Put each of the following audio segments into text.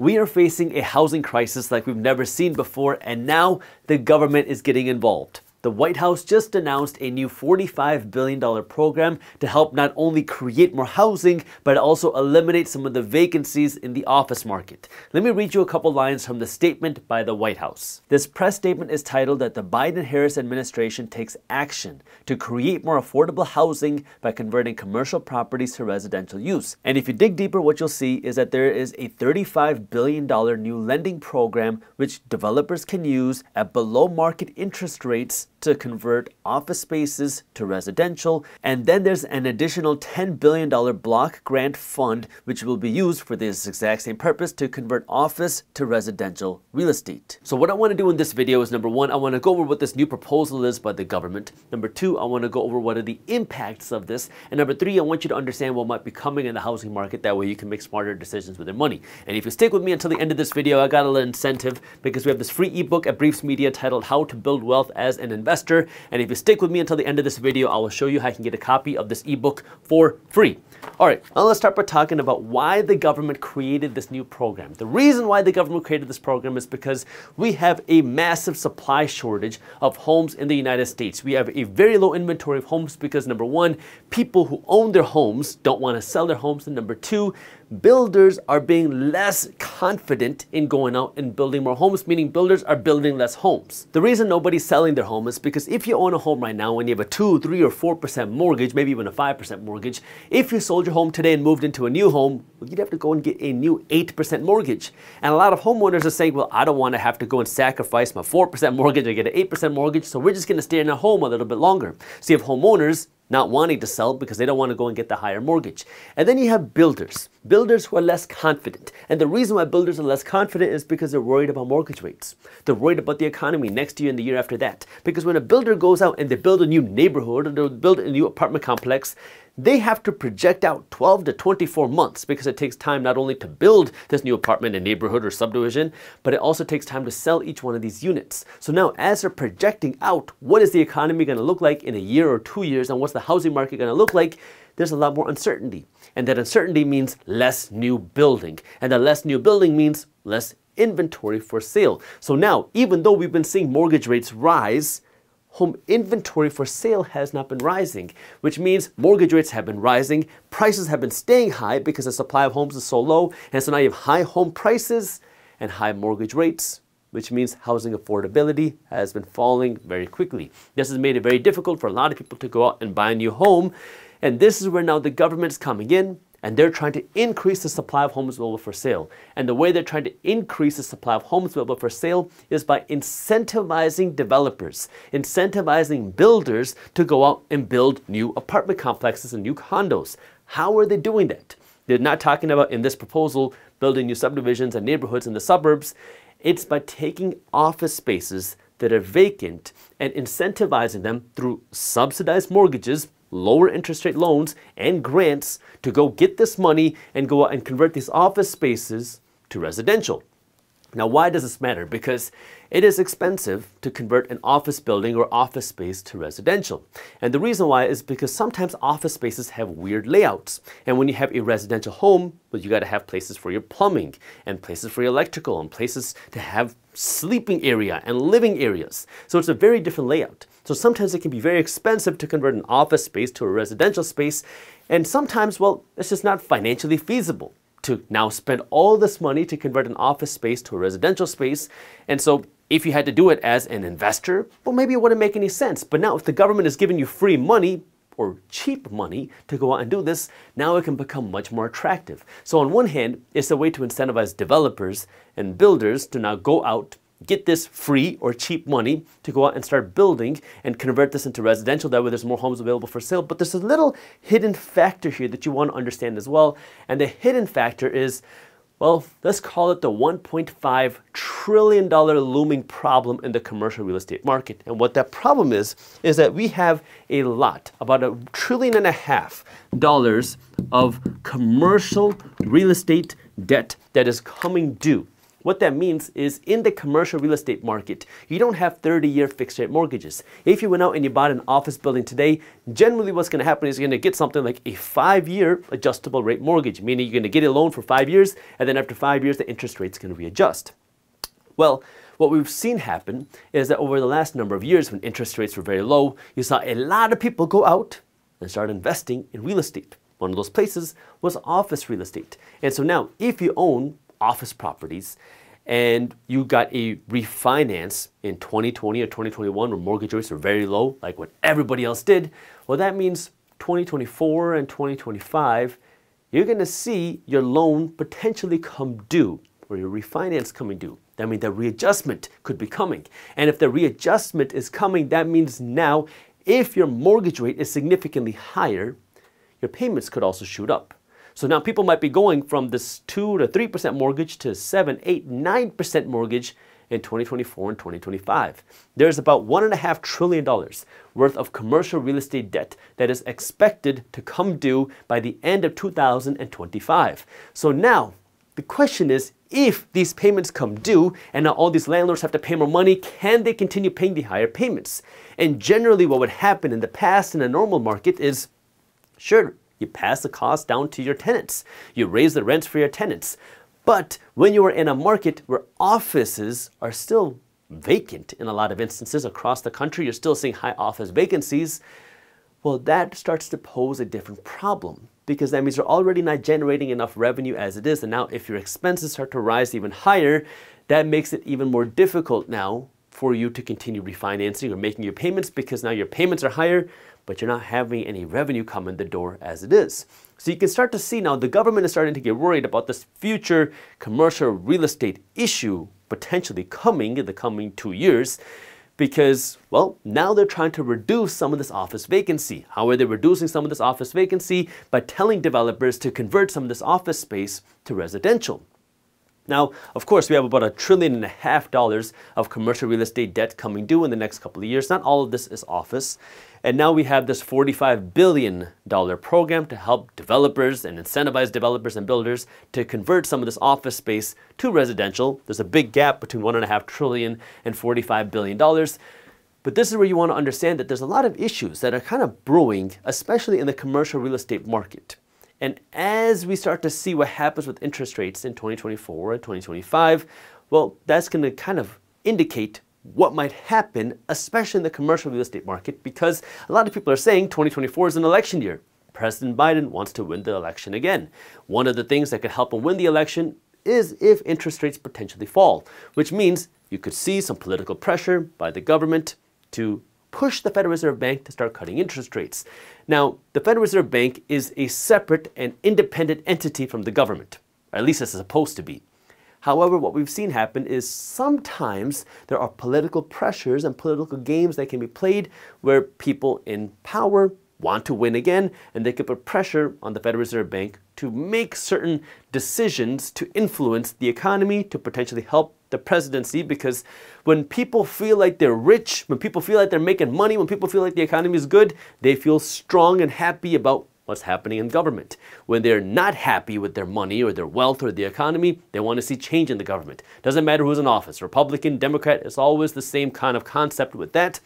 We are facing a housing crisis like we've never seen before, and now the government is getting involved. The White House just announced a new $45 billion program to help not only create more housing, but also eliminate some of the vacancies in the office market. Let me read you a couple lines from the statement by the White House. This press statement is titled that the Biden Harris administration takes action to create more affordable housing by converting commercial properties to residential use. And if you dig deeper, what you'll see is that there is a $35 billion new lending program which developers can use at below market interest rates to convert office spaces to residential. And then there's an additional $10 billion block grant fund, which will be used for this exact same purpose to convert office to residential real estate. So what I want to do in this video is number one, I want to go over what this new proposal is by the government. Number two, I want to go over what are the impacts of this. And number three, I want you to understand what might be coming in the housing market. That way you can make smarter decisions with your money. And if you stick with me until the end of this video, I got a little incentive because we have this free ebook at Briefs Media titled How to Build Wealth as an Investor investor. And if you stick with me until the end of this video, I will show you how you can get a copy of this ebook for free. All right, now let's start by talking about why the government created this new program. The reason why the government created this program is because we have a massive supply shortage of homes in the United States. We have a very low inventory of homes because number one, people who own their homes don't want to sell their homes. And number two, builders are being less confident in going out and building more homes, meaning builders are building less homes. The reason nobody's selling their home is because if you own a home right now and you have a 2, 3, or 4% mortgage, maybe even a 5% mortgage, if you sold your home today and moved into a new home, you'd have to go and get a new 8% mortgage. And a lot of homeowners are saying, well, I don't want to have to go and sacrifice my 4% mortgage or get an 8% mortgage, so we're just going to stay in our home a little bit longer. So you have homeowners not wanting to sell because they don't want to go and get the higher mortgage. And then you have builders, builders who are less confident. And the reason why builders are less confident is because they're worried about mortgage rates. They're worried about the economy next year and the year after that. Because when a builder goes out and they build a new neighborhood or they build a new apartment complex, they have to project out 12 to 24 months because it takes time not only to build this new apartment and neighborhood or subdivision, but it also takes time to sell each one of these units. So now as they're projecting out what is the economy going to look like in a year or two years and what's the housing market going to look like, there's a lot more uncertainty. And that uncertainty means less new building. And that less new building means less inventory for sale. So now, even though we've been seeing mortgage rates rise, home inventory for sale has not been rising, which means mortgage rates have been rising, prices have been staying high because the supply of homes is so low, and so now you have high home prices and high mortgage rates, which means housing affordability has been falling very quickly. This has made it very difficult for a lot of people to go out and buy a new home, and this is where now the government is coming in and they're trying to increase the supply of homes available for sale. And the way they're trying to increase the supply of homes available for sale is by incentivizing developers, incentivizing builders to go out and build new apartment complexes and new condos. How are they doing that? They're not talking about in this proposal building new subdivisions and neighborhoods in the suburbs. It's by taking office spaces that are vacant and incentivizing them through subsidized mortgages lower interest rate loans and grants to go get this money and go out and convert these office spaces to residential. Now, why does this matter? Because it is expensive to convert an office building or office space to residential. And the reason why is because sometimes office spaces have weird layouts. And when you have a residential home, well, you got to have places for your plumbing and places for your electrical and places to have sleeping area and living areas. So it's a very different layout. So sometimes it can be very expensive to convert an office space to a residential space. And sometimes, well, it's just not financially feasible to now spend all this money to convert an office space to a residential space. And so if you had to do it as an investor, well, maybe it wouldn't make any sense. But now if the government is giving you free money, or cheap money to go out and do this, now it can become much more attractive. So on one hand, it's a way to incentivize developers and builders to now go out get this free or cheap money to go out and start building and convert this into residential. That way there's more homes available for sale. But there's a little hidden factor here that you want to understand as well. And the hidden factor is, well, let's call it the $1.5 trillion looming problem in the commercial real estate market. And what that problem is, is that we have a lot, about a trillion and a half dollars of commercial real estate debt that is coming due What that means is in the commercial real estate market, you don't have 30 year fixed rate mortgages. If you went out and you bought an office building today, generally what's going to happen is you're going to get something like a five year adjustable rate mortgage, meaning you're to get a loan for five years, and then after five years, the interest rate's to readjust. Well, what we've seen happen is that over the last number of years, when interest rates were very low, you saw a lot of people go out and start investing in real estate. One of those places was office real estate. And so now, if you own office properties and you got a refinance in 2020 or 2021 where mortgage rates were very low, like what everybody else did, well, that means 2024 and 2025, you're to see your loan potentially come due or your refinance coming due. That means the readjustment could be coming. And if the readjustment is coming, that means now if your mortgage rate is significantly higher, your payments could also shoot up. So now people might be going from this 2 to 3% mortgage to 7, 8, 9% mortgage in 2024 and 2025. There's about $1.5 trillion worth of commercial real estate debt that is expected to come due by the end of 2025. So now the question is if these payments come due and now all these landlords have to pay more money, can they continue paying the higher payments? And generally, what would happen in the past in a normal market is sure, you pass the cost down to your tenants. You raise the rents for your tenants. But when you are in a market where offices are still vacant in a lot of instances across the country, you're still seeing high office vacancies, well, that starts to pose a different problem because that means you're already not generating enough revenue as it is. And now, if your expenses start to rise even higher, that makes it even more difficult now for you to continue refinancing or making your payments because now your payments are higher, but you're not having any revenue come in the door as it is. So you can start to see now the government is starting to get worried about this future commercial real estate issue potentially coming in the coming two years because, well, now they're trying to reduce some of this office vacancy. How are they reducing some of this office vacancy? By telling developers to convert some of this office space to residential. Now, of course, we have about a trillion and a half dollars of commercial real estate debt coming due in the next couple of years. Not all of this is office. And now we have this $45 billion program to help developers and incentivize developers and builders to convert some of this office space to residential. There's a big gap between $1.5 trillion and $45 billion. But this is where you want to understand that there's a lot of issues that are kind of brewing, especially in the commercial real estate market. And as we start to see what happens with interest rates in 2024 and 2025, well, that's going to kind of indicate what might happen, especially in the commercial real estate market, because a lot of people are saying 2024 is an election year. President Biden wants to win the election again. One of the things that could help him win the election is if interest rates potentially fall, which means you could see some political pressure by the government to push the Federal Reserve Bank to start cutting interest rates. Now, the Federal Reserve Bank is a separate and independent entity from the government, at least it's supposed to be. However, what we've seen happen is sometimes there are political pressures and political games that can be played where people in power want to win again and they can put pressure on the Federal Reserve Bank to make certain decisions to influence the economy to potentially help the presidency because when people feel like they're rich, when people feel like they're making money, when people feel like the economy is good, they feel strong and happy about what's happening in government. When they're not happy with their money or their wealth or the economy, they want to see change in the government. Doesn't matter who's in office, Republican, Democrat, it's always the same kind of concept with that.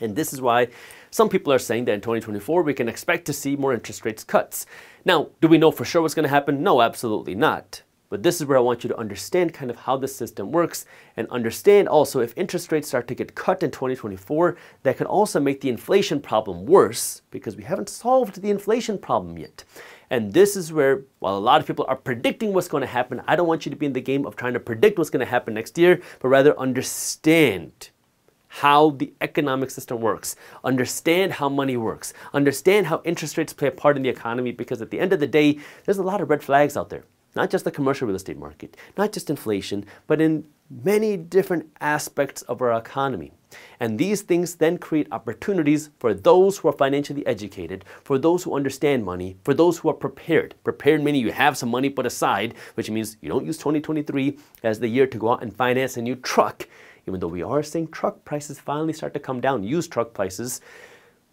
And this is why some people are saying that in 2024 we can expect to see more interest rates cuts. Now, do we know for sure what's going to happen? No, absolutely not. But this is where I want you to understand kind of how the system works and understand also if interest rates start to get cut in 2024, that can also make the inflation problem worse because we haven't solved the inflation problem yet. And this is where, while a lot of people are predicting what's going to happen, I don't want you to be in the game of trying to predict what's going to happen next year, but rather understand how the economic system works, understand how money works, understand how interest rates play a part in the economy because at the end of the day, there's a lot of red flags out there not just the commercial real estate market, not just inflation, but in many different aspects of our economy. And these things then create opportunities for those who are financially educated, for those who understand money, for those who are prepared. Prepared meaning you have some money put aside, which means you don't use 2023 as the year to go out and finance a new truck, even though we are seeing truck prices finally start to come down, used truck prices,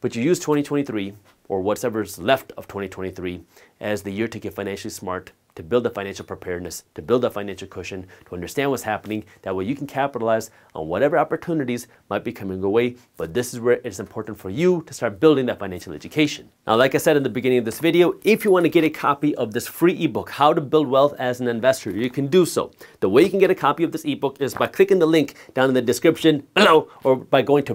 but you use 2023 or whatever's left of 2023 as the year to get financially smart to build a financial preparedness, to build a financial cushion, to understand what's happening. That way you can capitalize on whatever opportunities might be coming your way. But this is where it's important for you to start building that financial education. Now, like I said in the beginning of this video, if you want to get a copy of this free ebook, How to Build Wealth as an Investor, you can do so. The way you can get a copy of this ebook is by clicking the link down in the description below or by going to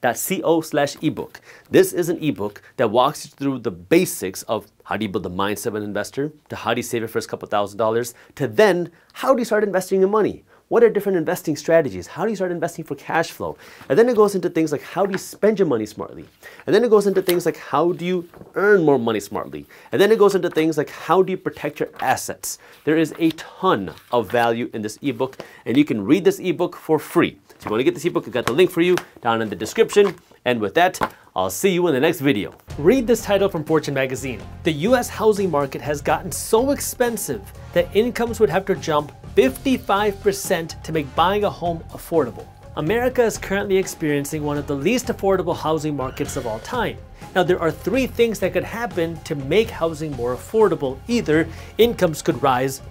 briefs.co slash ebook. This is an ebook that walks you through the basics of how do you build the mindset of an investor, to how do you save your first couple thousand dollars, to then how do you start investing your money? What are different investing strategies? How do you start investing for cash flow? And then it goes into things like how do you spend your money smartly? And then it goes into things like how do you earn more money smartly? And then it goes into things like how do you protect your assets? There is a ton of value in this ebook, and you can read this ebook for free. So if you want to get this ebook, I've got the link for you down in the description. And with that, I'll see you in the next video. Read this title from Fortune magazine. The US housing market has gotten so expensive that incomes would have to jump 55% to make buying a home affordable. America is currently experiencing one of the least affordable housing markets of all time. Now, there are three things that could happen to make housing more affordable. Either incomes could rise